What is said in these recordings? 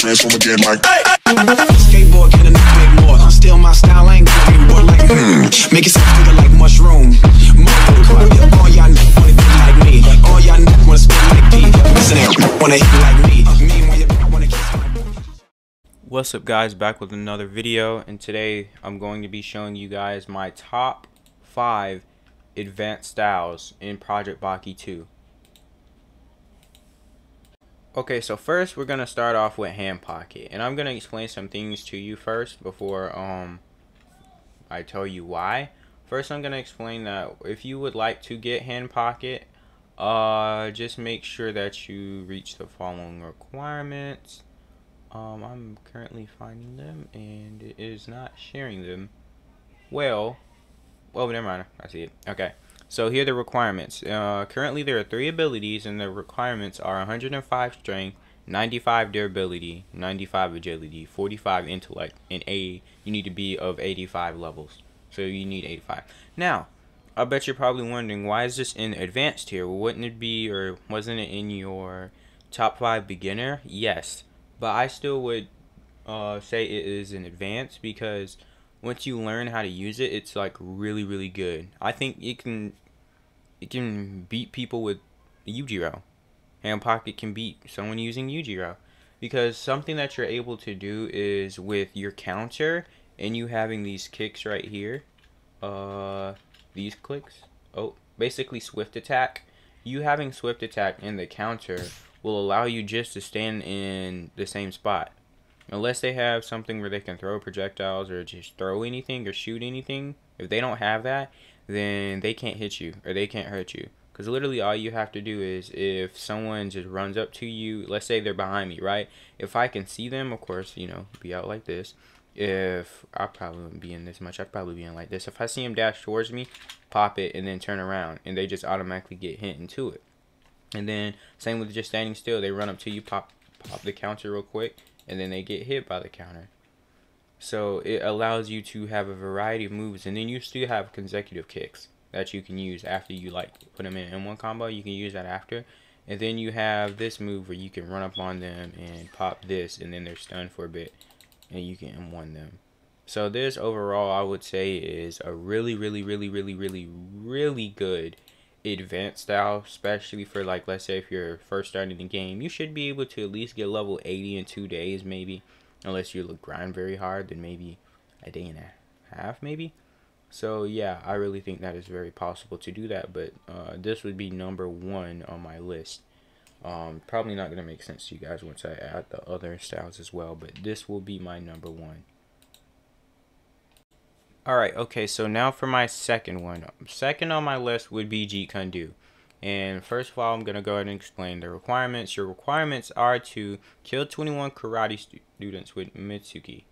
transform again like. Skateboard can a nigga make more. Still my style ain't going more like mm. Make it sound bigger like mushroom. More car, yeah, all y'all niggas wanna be like me. All y'all niggas wanna spit like P. Listen here, wanna hit like me. Me when you wanna kiss my What's up guys, back with another video and today I'm going to be showing you guys my top 5 advanced styles in Project Baki 2. Okay, so first we're going to start off with hand pocket and I'm going to explain some things to you first before um I tell you why. First I'm going to explain that if you would like to get hand pocket, uh just make sure that you reach the following requirements. Um, I'm currently finding them and it is not sharing them. Well, well, never mind. I see it. Okay. So here are the requirements. Uh, currently there are three abilities and the requirements are 105 strength, 95 durability, 95 agility, 45 intellect, and A, you need to be of 85 levels. So you need 85. Now, I bet you're probably wondering, why is this in advanced here? Wouldn't it be, or wasn't it in your top 5 beginner? Yes. But I still would uh, say it is in advanced because once you learn how to use it, it's like really, really good. I think it can it can beat people with Yujiro. Hand Pocket can beat someone using Yujiro. Because something that you're able to do is with your counter and you having these kicks right here. Uh these clicks. Oh, basically swift attack. You having swift attack in the counter will allow you just to stand in the same spot. Unless they have something where they can throw projectiles or just throw anything or shoot anything. If they don't have that, then they can't hit you or they can't hurt you. Because literally all you have to do is if someone just runs up to you, let's say they're behind me, right? If I can see them, of course, you know, be out like this. If I probably wouldn't be in this much, I'd probably be in like this. If I see them dash towards me, pop it and then turn around and they just automatically get hit into it. And then same with just standing still, they run up to you, pop pop the counter real quick, and then they get hit by the counter. So it allows you to have a variety of moves, and then you still have consecutive kicks that you can use after you like put them in M1 combo. You can use that after, and then you have this move where you can run up on them and pop this, and then they're stunned for a bit, and you can M1 them. So this overall, I would say, is a really, really, really, really, really, really good advanced style, especially for like let's say if you're first starting the game, you should be able to at least get level 80 in two days, maybe. Unless you look grind very hard, then maybe a day and a half, maybe. So yeah, I really think that is very possible to do that, but uh, this would be number one on my list. Um, probably not gonna make sense to you guys once I add the other styles as well, but this will be my number one. Alright, okay, so now for my second one. Second on my list would be Jeet Kune Do. And first of all, I'm going to go ahead and explain the requirements. Your requirements are to kill 21 karate stu students with Mitsuki.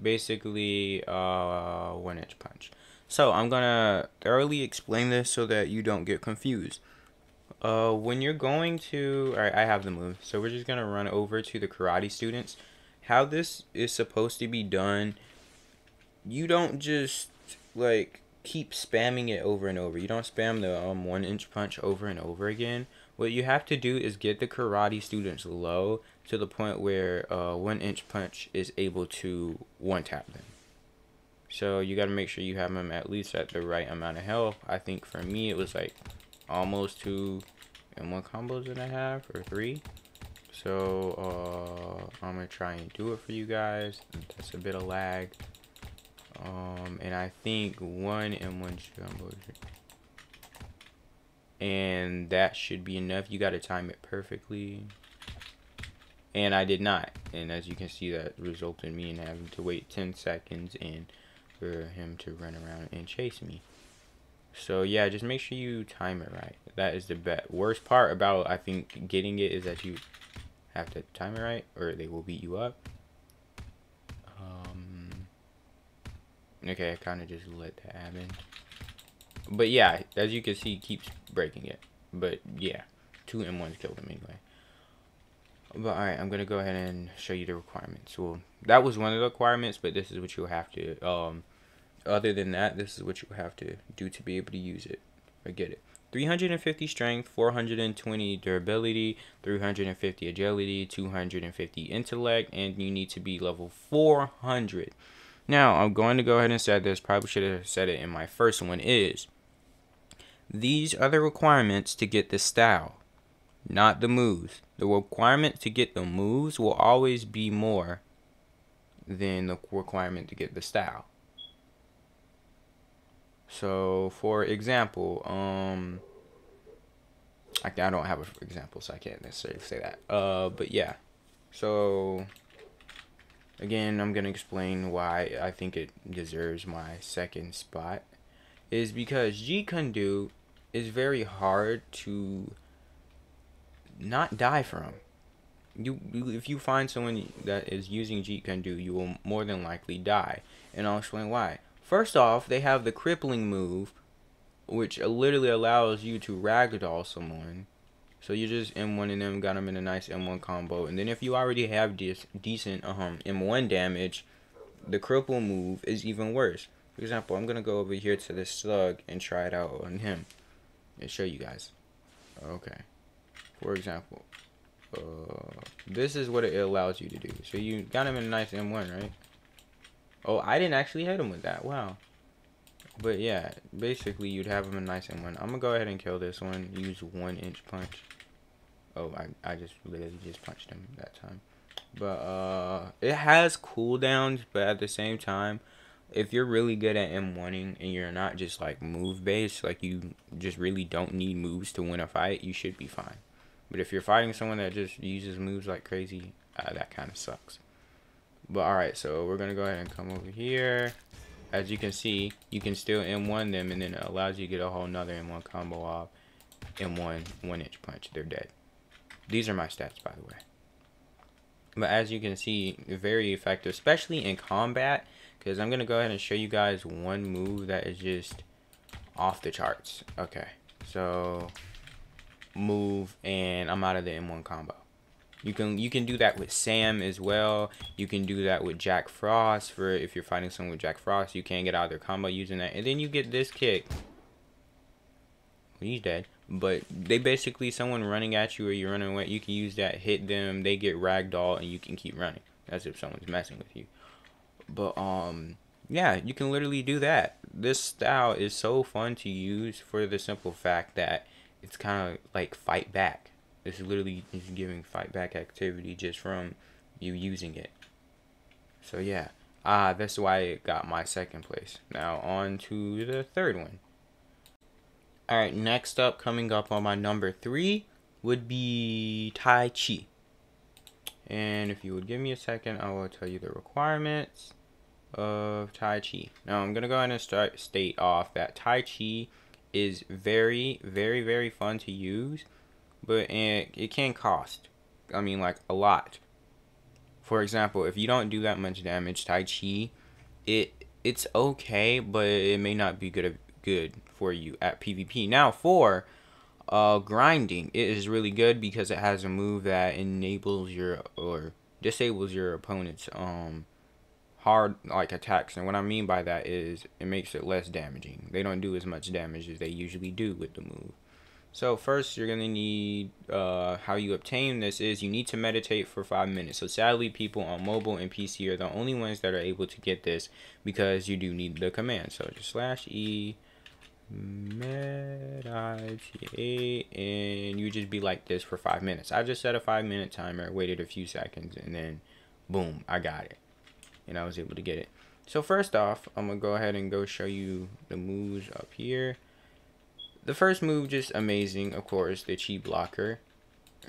Basically, uh, one inch punch. So, I'm going to thoroughly explain this so that you don't get confused. Uh, when you're going to... Alright, I have the move. So, we're just going to run over to the karate students. How this is supposed to be done you don't just like keep spamming it over and over. You don't spam the um one inch punch over and over again. What you have to do is get the karate students low to the point where uh one inch punch is able to one tap them. So you got to make sure you have them at least at the right amount of health. I think for me it was like almost two and one combos and a half or three. So uh, I'm gonna try and do it for you guys. That's a bit of lag. Um, and I think one and one jumbo. And that should be enough. You got to time it perfectly. And I did not. And as you can see, that resulted in me in having to wait 10 seconds and for him to run around and chase me. So yeah, just make sure you time it right. That is the best Worst part about I think getting it is that you have to time it right or they will beat you up. Okay, I kind of just let that happen. But yeah, as you can see, keeps breaking it. But yeah, two M1s killed him anyway. But alright, I'm going to go ahead and show you the requirements. Well, that was one of the requirements, but this is what you'll have to, um, other than that, this is what you'll have to do to be able to use it, or get it. 350 strength, 420 durability, 350 agility, 250 intellect, and you need to be level 400. Now, I'm going to go ahead and say this, probably should have said it in my first one, is these are the requirements to get the style, not the moves. The requirement to get the moves will always be more than the requirement to get the style. So, for example, um, I, I don't have an example, so I can't necessarily say that. Uh, but yeah. So, again, I'm gonna explain why I think it deserves my second spot. Is because Jeet Kune Do is very hard to not die from. You, if you find someone that is using Jeet Kune Do, you will more than likely die, and I'll explain why. First off, they have the crippling move, which literally allows you to ragdoll someone. So you just M1 and them, got them in a nice M1 combo. And then if you already have this decent um, M1 damage, the cripple move is even worse. For example, I'm going to go over here to this slug and try it out on him. And show you guys. Okay. For example, uh, this is what it allows you to do. So you got him in a nice M1, right? Oh, I didn't actually hit him with that. Wow. But yeah, basically you'd have him a nice M1. I'm gonna go ahead and kill this one. Use one inch punch. Oh, I, I just literally just punched him that time. But uh, it has cooldowns, but at the same time, if you're really good at M1ing and you're not just like move based, like you just really don't need moves to win a fight, you should be fine. But if you're fighting someone that just uses moves like crazy, uh, that kind of sucks. But alright, so we're to go ahead and come over here. As you can see, you can still M1 them and then it allows you to get a whole nother M1 combo off. M1, one inch punch, they're dead. These are my stats, by the way. But as you can see, very effective, especially in combat. Because I'm going to go ahead and show you guys one move that is just off the charts. Okay, so move and I'm out of the M1 combo. You can you can do that with Sam as well. You can do that with Jack Frost for if you're fighting someone with Jack Frost, you can't get out of their combo using that. And then you get this kick. He's dead. But they basically someone running at you or you're running away, you can use that, hit them, they get ragdoll and you can keep running. That's if someone's messing with you. But um yeah, you can literally do that. This style is so fun to use for the simple fact that it's kind of like fight back. It's literally just giving fight back activity just from you using it. So yeah, ah, that's why it got my second place. Now on to the third one. All right, next up, coming up on my number three would be Tai Chi. And if you would give me a second, I will tell you the requirements of Tai Chi. Now I'm gonna go ahead and start state off that Tai Chi is very, very, very fun to use but it, it can cost. I mean, like a lot. For example, if you don't do that much damage, Tai Chi, it it's okay, but it may not be good good for you at PvP. Now for uh, grinding, it is really good because it has a move that enables your or disables your opponent's um hard like attacks and what I mean by that is it makes it less damaging. They don't do as much damage as they usually do with the move. So first you're to need, uh, how you obtain this is you need to meditate for 5 minutes. So sadly people on mobile and PC are the only ones that are able to get this because you do need the command. So just slash E meditate and you just be like this for 5 minutes. I just set a 5 minute timer, waited a few seconds and then boom, I got it. And I was able to get it. So first off, I'm to go ahead and go show you the moves up here the first move just amazing, of course, the chi blocker.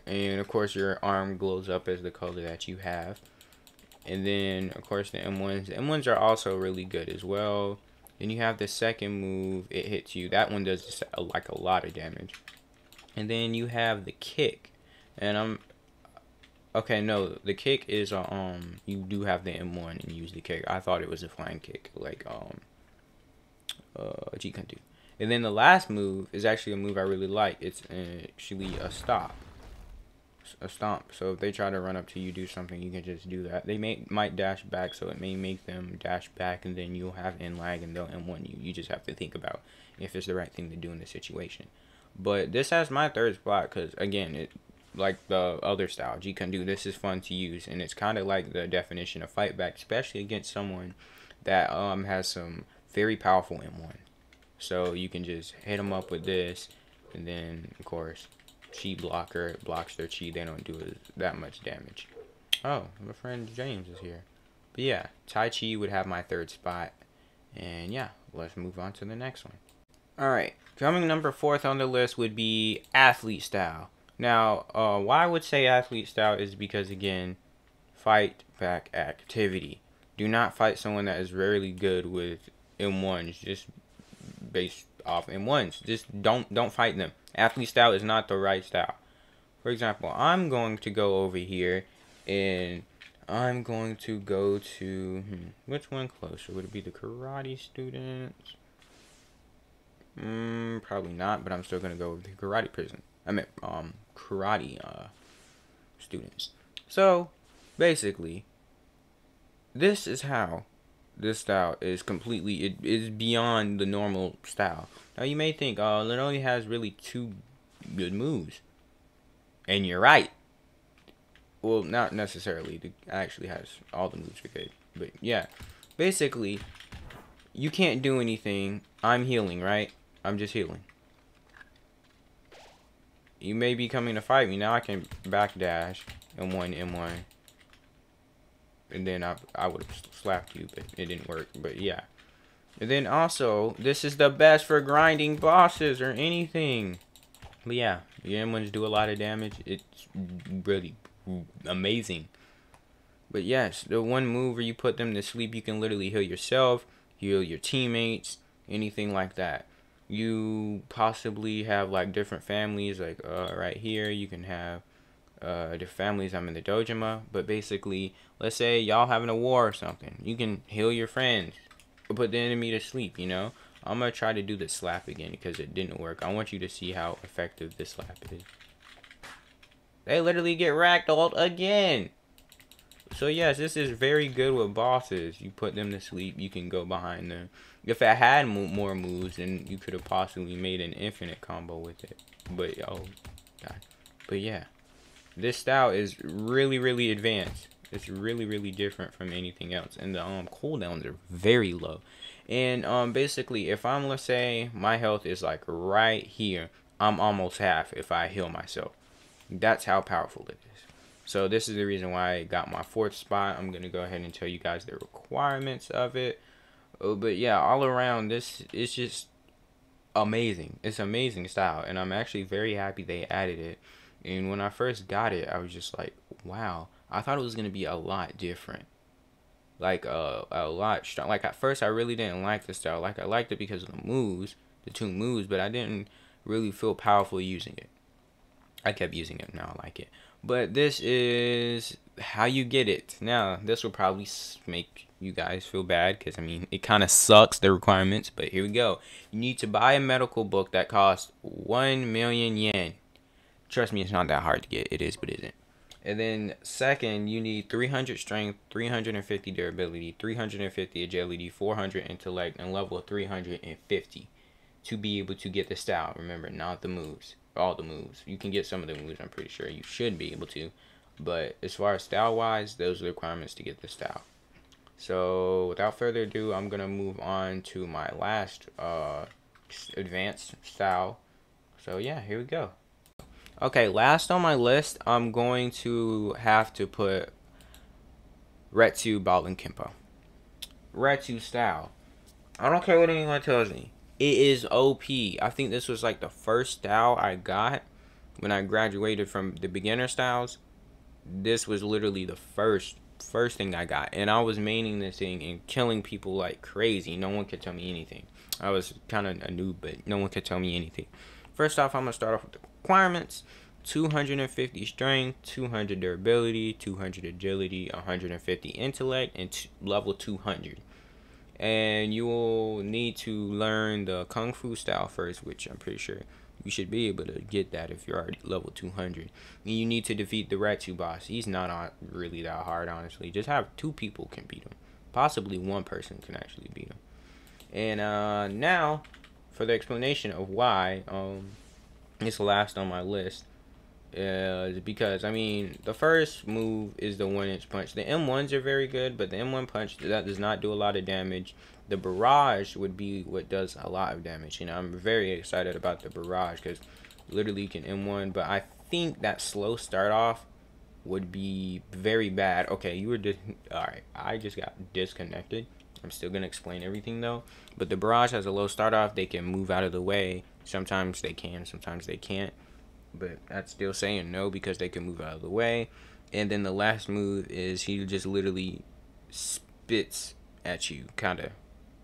And of course your arm glows up as the color that you have. And then of course the M1s. The M1s are also really good as well. Then you have the second move, it hits you. That one does like a lot of damage. And then you have the kick. And I'm Okay, no, the kick is uh, um you do have the M1 and use the kick. I thought it was a flying kick like um uh Jeet Kune Do. And then the last move is actually a move I really like. It's actually a stop. A stomp. So if they try to run up to you, do something, you can just do that. They may might dash back, so it may make them dash back, and then you'll have in lag, and they'll M1 you. You just have to think about if it's the right thing to do in the situation. But this has my third spot because again, it like the other style Jeet Kune Do. This is fun to use, and it's kind of like the definition of fight back, especially against someone that um has some very powerful M1. So you can just hit them up with this, and then of course, chi blocker blocks their chi. They don't do that much damage. Oh, my friend James is here. But yeah, Tai Chi would have my third spot. And yeah, let's move on to the next one. Alright, coming number fourth on the list would be athlete style. Now, uh, why I would say athlete style is because, again, fight back activity. Do not fight someone that is rarely good with M1s, just based off M1s. Just don't don't fight them. Athlete style is not the right style. For example, I'm going to go over here and I'm going to go to hmm, which one closer? Would it be the karate students? Mm, probably not, but I'm still gonna go with the karate prison. I mean, um, karate uh, students. So, basically, this is how this style is completely it is beyond the normal style. Now you may think, oh, it has really two good moves, and you're right. Well, not necessarily. It actually has all the moves are good, but yeah, basically, you can't do anything. I'm healing, right? I'm just healing. You may be coming to fight me. Now I can backdash M1, M1. And then I, I would have slapped you, but it didn't work. But yeah. And then also, this is the best for grinding bosses or anything. But yeah, the M1s do a lot of damage. It's really amazing. But yes, the one move where you put them to sleep, you can literally heal yourself, heal your teammates, anything like that you possibly have like different families like uh, right here you can have uh, the families I'm in the dojima but basically let's say y'all having a war or something you can heal your friends put the enemy to sleep you know I'm gonna try to do the slap again because it didn't work I want you to see how effective this slap is they literally get racked ragdolled again so yes, this is very good with bosses. You put them to sleep, you can go behind them. If it had more moves, then you could have possibly made an infinite combo with it. But oh god. But yeah, this style is really really advanced. It's really really different from anything else, and the um cooldowns are very low. And um basically, if I'm let's say my health is like right here, I'm almost half if I heal myself. That's how powerful it is. So this is the reason why I got my fourth spot. I'm going to go ahead and tell you guys the requirements of it. Oh, but yeah, all around this is just amazing. It's amazing style. And I'm actually very happy they added it. And when I first got it, I was just like, wow. I thought it was going to be a lot different. Like uh, a lot strong. Like at first, I really didn't like the style. Like I liked it because of the moves, the two moves, but I didn't really feel powerful using it. I kept using it. Now I like it. But this is how you get it. Now, this will probably make you guys feel bad because, I mean, it kind of sucks, the requirements. But here we go. You need to buy a medical book that costs 1 million yen. Trust me, it's not that hard to get. It is, but isn't. And then, second, you need 300 strength, 350 durability, 350 agility, 400 intellect, and level 350 to be able to get the style. Remember, not the moves all the moves. You can get some of the moves, I'm pretty sure. You should be able to. But as far as style-wise, those are the requirements to get the style. So without further ado, I'm going to move on to my last uh, advanced style. So yeah, here we go. Okay, last on my list, I'm going to have to put Retsu Balin Kempo. Retsu style. I don't care what anyone tells me. It is OP. I think this was like the first style I got when I graduated from the beginner styles. This was literally the first first thing I got. And I was maining this thing and killing people like crazy. No one could tell me anything. I was kind of a noob, but no one could tell me anything. First off, I'm going to start off with the requirements. 250 strength, 200 durability, 200 agility, 150 intellect, and level 200 and you will need to learn the kung fu style first which i'm pretty sure you should be able to get that if you're already level 200 and you need to defeat the Retsu boss. He's not really that hard honestly. Just have two people can beat him. Possibly one person can actually beat him. And uh, now for the explanation of why um it's last on my list uh, because I mean the first move is the one inch punch. The M1s are very good, but the M1 punch that does not do a lot of damage. The barrage would be what does a lot of damage. You know, I'm very excited about the barrage because literally you can M1, but I think that slow start off would be very bad. Okay, you were just all right. I just got disconnected. I'm still gonna explain everything though. But the barrage has a low start off. They can move out of the way. Sometimes they can. Sometimes they can't but that's still saying no because they can move out of the way. And then the last move is he just literally spits at you, kind of.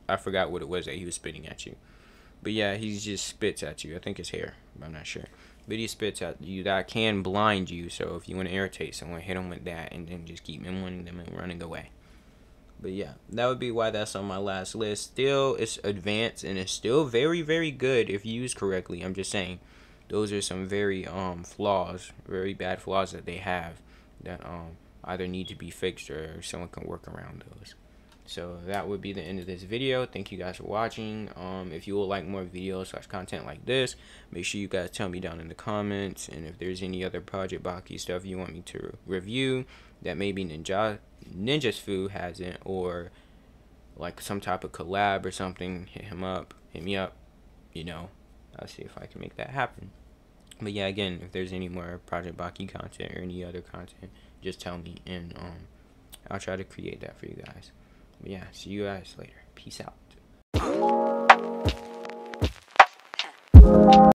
I forgot what it was that he was spitting at you. But yeah, he just spits at you. I think it's hair. I'm not sure. But he spits at you. That can blind you. So if you want to irritate someone, hit them with that and then just keep wanting them and running away. But yeah, that would be why that's on my last list. Still, it's advanced and it's still very, very good if used correctly. I'm just saying those are some very um flaws, very bad flaws that they have that um either need to be fixed or someone can work around those. So that would be the end of this video. Thank you guys for watching. Um, if you would like more videos slash content like this, make sure you guys tell me down in the comments. And if there's any other Project Baki stuff you want me to review that maybe Ninja Ninja's Fu hasn't, or like some type of collab or something, hit him up, hit me up. You know, I'll see if I can make that happen. But yeah, again, if there's any more Project Baki content or any other content, just tell me and um, I'll try to create that for you guys. Yeah, see you guys later. Peace out.